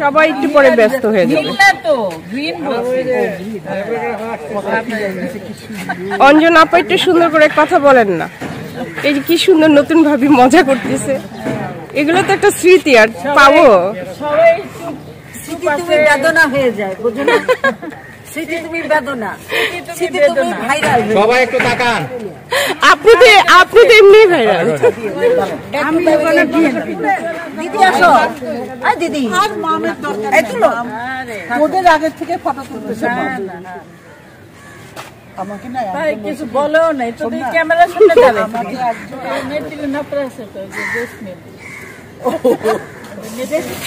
সবাই একটু পরে ব্যস্ত হয়ে যাবে। অঞ্জন আপা একটু সুন্দর করে কথা বলেন না। এই যে কি সুন্দর নতুন ভাবে মজা করতেছে। এগুলো তো একটা স্মৃতি, আর পাবো। বেদনা হয়ে যায় স্মৃতি তুমি বেদনা। তুমি ভাইরাল সবাই একটু তাকান। আপনি তো আপনি তো এমনি ভাইরাল আমি ওখানে দিদি আসো। আই দিদি। আর মামের দরকার এই তুলো। তোদের আগের থেকে ফটো তুলতেছে আমাকে না কিছু বলেও নাই তো তুই ক্যামেরার সামনে যাবে নেট দিলে না প্রেস তো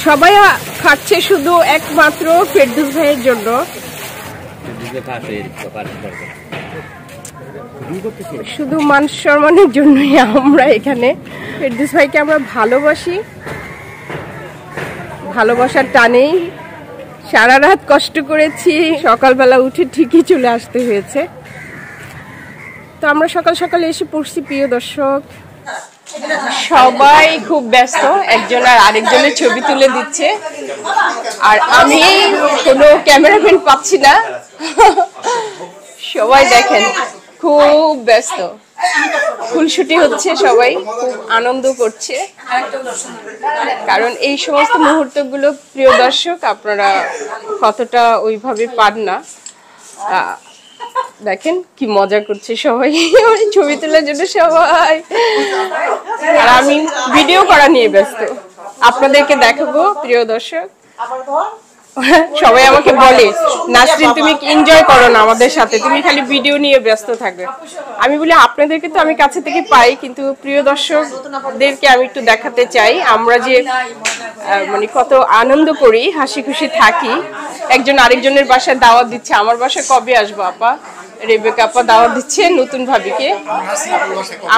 সবাই খাচ্ছে শুধু একমাত্র ফেরদুস ভাইয়ের জন্য। শুধু মান সম্মানের জন্যই আমরা এখানে। ফেরদুস ভাইকে আমরা ভালোবাসি। ভালোবাসার টানেই সারা রাত কষ্ট করেছি। সকালবেলা উঠে ঠিকই চলে আসতে হয়েছে। তো আমরা সকাল সকালে এসে পড়ছি প্রিয় দর্শক। সবাই খুব ব্যস্ত। একজন আর আরেকজনের ছবি তুলে দিচ্ছে। আর আমি কোনো ক্যামেরাম্যান পাচ্ছি না। সবাই দেখেন, খুব ব্যস্ত। ফুলশুটি হচ্ছে সবাই, খুব আনন্দ করছে। কারণ এই সমস্ত মুহূর্তগুলো, প্রিয় দর্শক, আপনারা কতটা ওইভাবে পান না। দেখেন কি মজা করছে সবাই। ছবি তোলার জন্য সবাই। আর আমি ভিডিও করা নিয়ে ব্যস্ত। আপনাদেরকে দেখাবো, প্রিয় দর্শক। সবাই আমাকে বলে, নাসরিন, তুমি এনজয় করো না আমাদের সাথে, তুমি খালি ভিডিও নিয়ে ব্যস্ত থাকবে। আমি বলি, আপনাদেরকে তো আমি কাছে থেকে পাই, কিন্তু প্রিয় দর্শকদেরকে আমি একটু দেখাতে চাই। আমরা যে মানে কত আনন্দ করি, হাসি খুশি থাকি। একজন আরেকজনের বাসায় দাওয়াত দিচ্ছে, আমার বাসায় কবে আসব, আপা? রেবেকা আপা দাওয়াত দিচ্ছে নতুন ভাবিকে।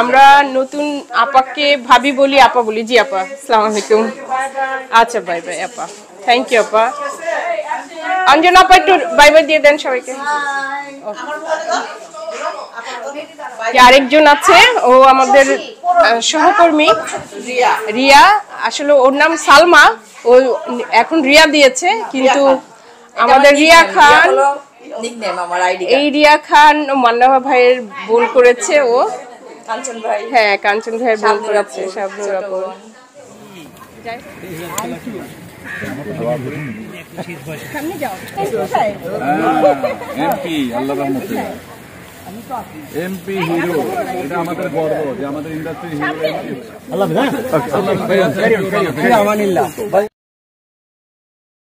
আমরা নতুন আপাকে ভাবি বলি, আপা বলি, জি আপা, আসসালামু আলাইকুম। আচ্ছা বাই বাই, আপা। থ্যাংক ইউ আপা। অঞ্জন আপা একটু বাই বাই দিয়ে দেন সবাইকে। আরেকজন আছে? ও আমাদের সহকর্মী রিয়া। আসলে ওর নাম সালমা। ও এখন রিয়া দিয়েছে কিন্তু আমাদের রিয়া খান এই রিয়া খান মান্না ভাইয়ের বোন করেছে ও। কাঞ্চন ভাই। হ্যাঁ কাঞ্চন ভাইয়ের বোন করেছে শাবনুর আপু এমপি আল্লাহ রহমতে। এমপি হিরো এটা আমাদের গর্ব যে আমাদের ইন্ডাস্ট্রি হিরো